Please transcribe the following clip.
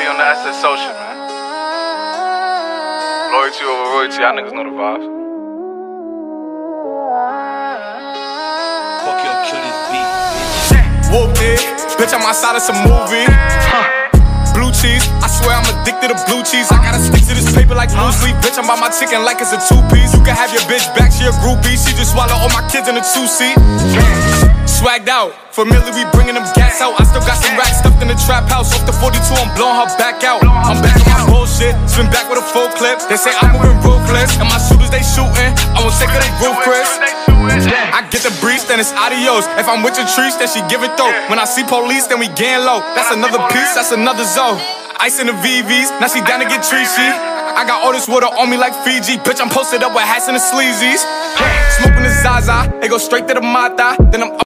me on the SS Social, man. Loyalty over royalty, y'all niggas know the vibes. Fuck your kill this beat, bitch. Whooped it, bitch, I'm outside of some movie. Blue cheese, I swear I'm addicted to blue cheese. I gotta stick to this paper like blue sleep. Bitch, I'm by my chicken like it's a two piece. You can have your bitch back, she a groupie. She just swallow all my kids in a two seat. Swagged out, familiar, we bringing them gas out. I still got some racks stuffed in the trap house. Off the 42, I'm blowing her back out. I'm back on my bullshit, spin back with a full clip. They say I'm moving ruthless, and my shooters they shooting. I'm sick of they roof, Chris. I get the breeze, then it's adios. If I'm with your trees, then she give it though. When I see police, then we gang low. That's another piece, that's another zone. Ice in the VVs, now she down to get treachy. I got all this water on me like Fiji. Bitch, I'm posted up with hats and the sleazies. Smoking the Zaza, it go straight to the Mata. Then I'm